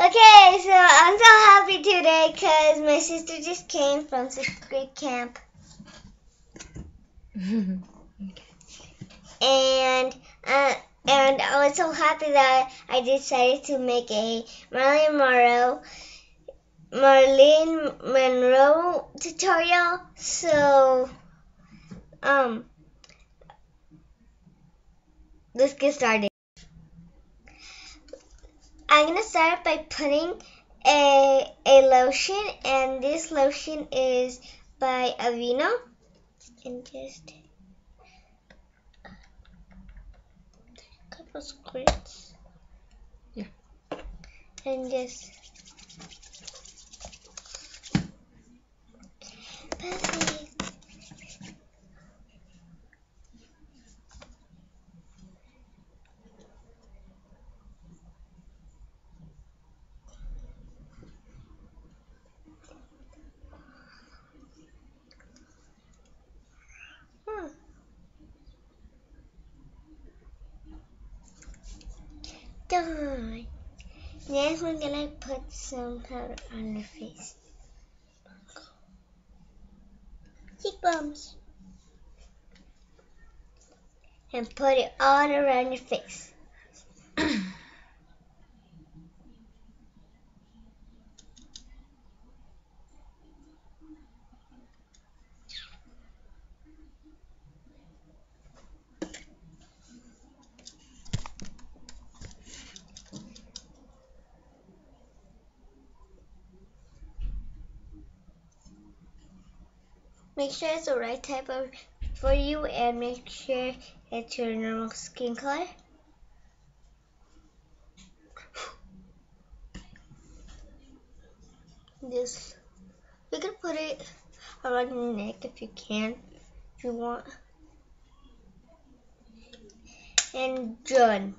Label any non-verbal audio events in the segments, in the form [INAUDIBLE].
Okay, so I'm so happy today because my sister just came from sixth grade camp. [LAUGHS] and uh, and I was so happy that I decided to make a Marilyn Monroe Marilyn Monroe tutorial. So um let's get started. I'm gonna start by putting a a lotion, and this lotion is by Aveeno, and just a couple squirts. Yeah. And just. Perfect. Hmm. Done. Next, we're gonna put some powder on your face. Cheekbones. And put it all around your face. Make sure it's the right type of for you and make sure it's your normal skin color. This you can put it around your neck if you can, if you want. And done.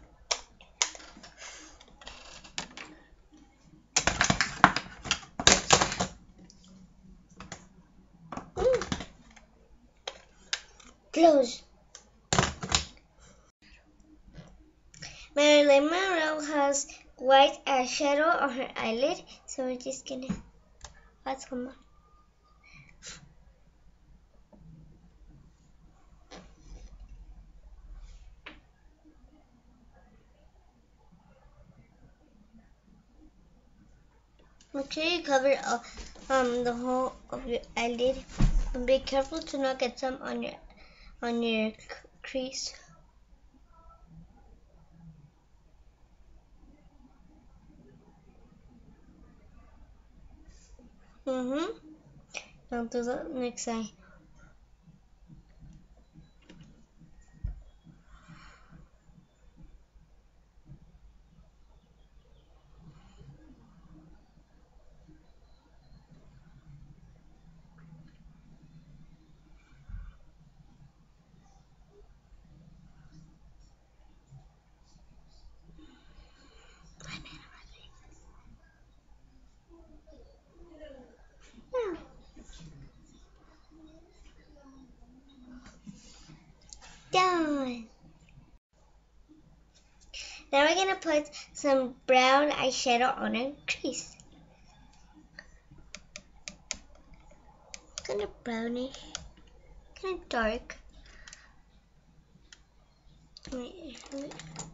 Close. Marilyn Monroe has white eyeshadow on her eyelid, so we're just gonna add some more. Make sure you cover um the whole of your eyelid, and be careful to not get some on your on your crease. Mhm. Now do the next side. Yeah. Done. Now we're gonna put some brown eyeshadow on our crease. Kind of brownish, kind of dark. Wait, wait.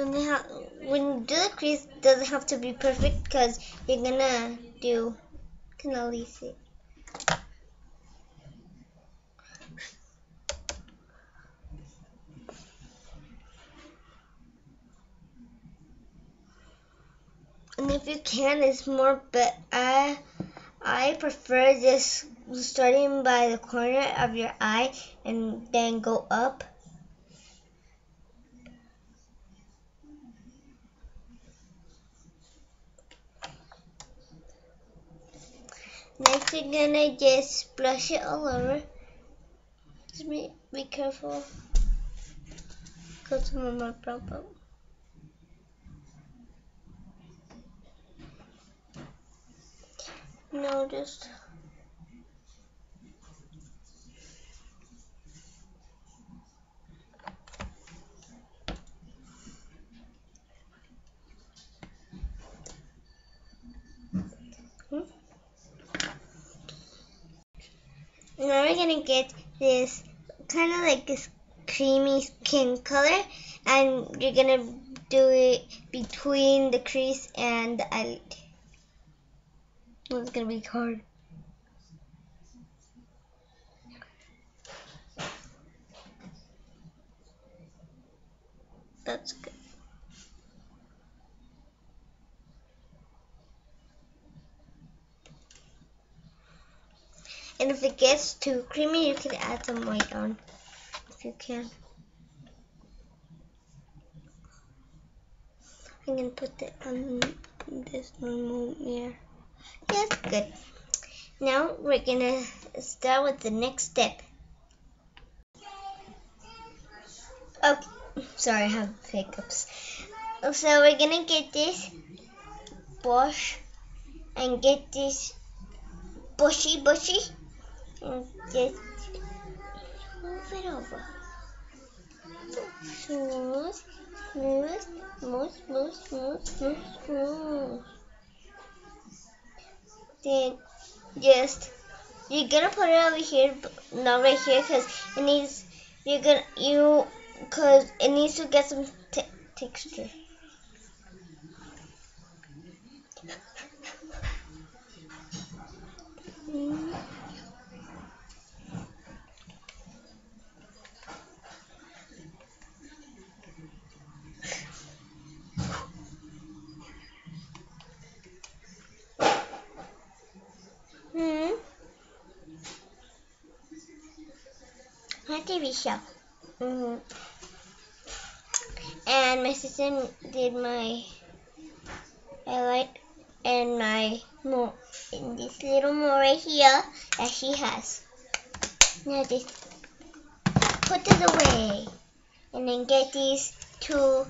Doesn't have, when you do the crease, doesn't have to be perfect because you're gonna do leave it. And if you can, it's more, but I, I prefer just starting by the corner of your eye and then go up. Next we're gonna just brush it all over. Just be, be careful. cause some of my problem. No, just Now we're gonna get this kind of like this creamy skin color and you're gonna do it between the crease and the eyelid. It's gonna be hard. That's good. And if it gets too creamy, you can add some white on, if you can. I'm gonna put it on this normal mirror. Yes, good. Now we're gonna start with the next step. Okay, sorry, I have hiccups. So we're gonna get this bush and get this bushy bushy and just move it over. Smooth, smooth, smooth, smooth, smooth, smooth, smooth. Then just you're gonna put it over here, not right here, cause it needs you're gonna you cause it needs to get some te texture. Mm. [LAUGHS] Hmm. My TV show. hmm And my sister did my highlight and my more in this little more right here that she has. Now just put it away and then get these two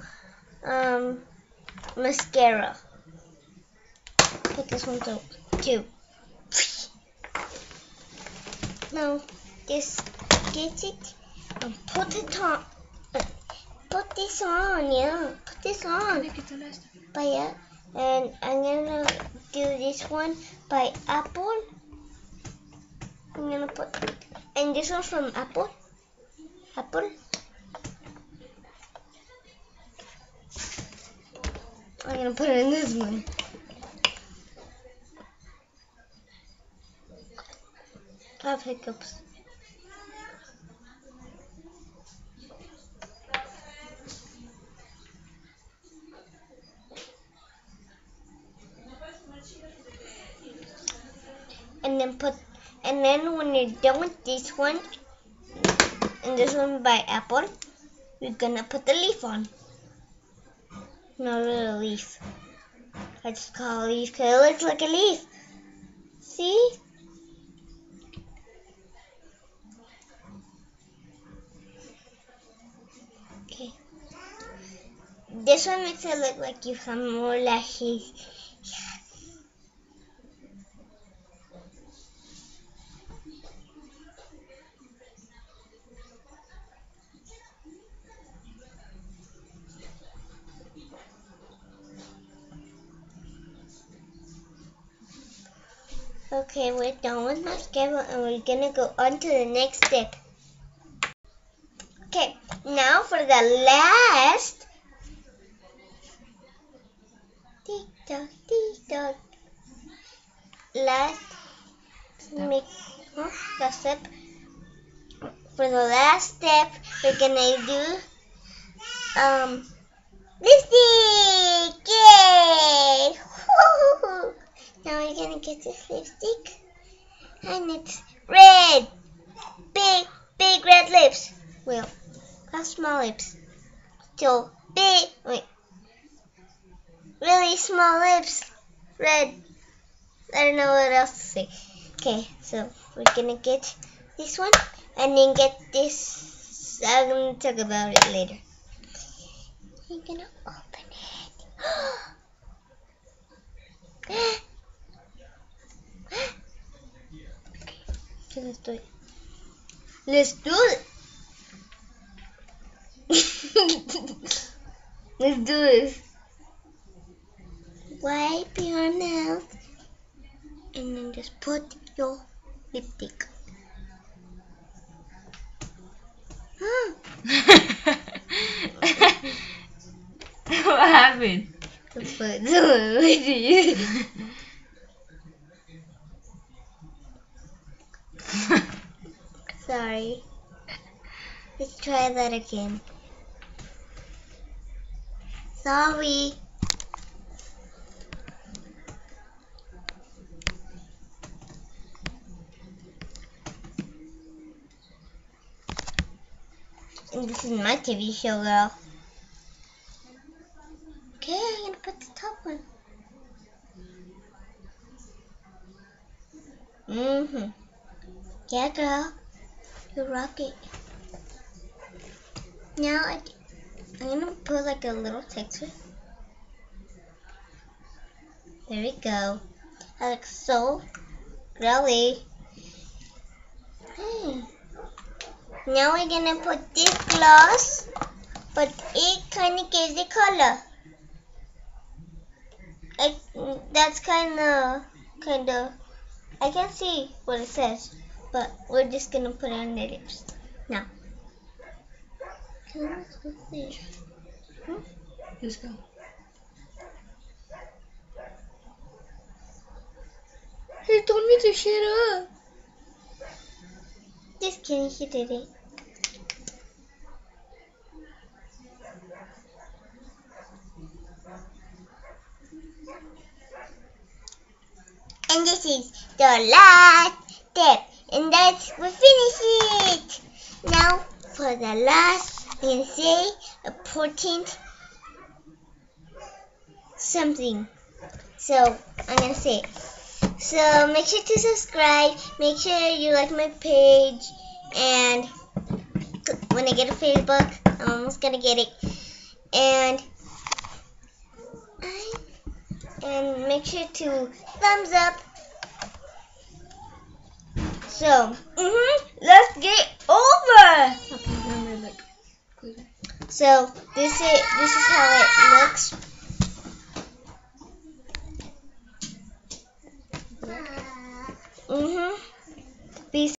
um mascara. Put this one too. too. Now just get it and put it on. uh, Put this on, yeah. Put this on. But yeah, and I'm gonna do this one by Apple. I'm gonna put, and this one from Apple. Apple. I'm gonna put it in this one. I have hiccups. and then put and then when you're done with this one and this one by apple. We're gonna put the leaf on. Not really a leaf. I just call it a leaf because it looks like a leaf. See? Okay. This one makes it look like you have more lashes Okay, we're done with my mascara and we're gonna go on to the next step. Okay, now for the last. Tick tock, tick tock. Last. Make, step. For the last step, we're gonna do um lipstick. Yay! Now we're gonna get this lipstick. And it's red. Big, big red lips. Well, not small lips. Still big, wait. Really small lips. Red. I don't know what else to say. Okay, so we're gonna get this one and then get this. I'm gonna talk about it later. I'm gonna open it. Okay, let's do it. [LAUGHS] Let's do it. let's do this. Wipe your mouth and then just put your lipstick. Huh. [LAUGHS] what happened? [LAUGHS] But what do you? Sorry. Let's try that again. Sorry. And this is my TV show, girl. Okay, I'm gonna put the top one. Mm-hmm. Yeah, girl. Now I, I'm gonna put like a little texture. There we go. That looks so girly. Hmm. Now we're gonna put this gloss, but it kind of gives it color. I, that's kind of, kind of, I can see what it says, but we're just gonna put it on the lips. Now. See. Let's go. He told me to shut up. Just kidding, he did it. And this is the last step. And that's we finish it. Now for the last and say important something. So I'm gonna say. So make sure to subscribe. Make sure you like my page. And when I get a Facebook, I'm almost gonna get it. And and make sure to thumbs up. So, mhm, let's get over. Okay, remember like. So this is this is how it looks. Mhm. Be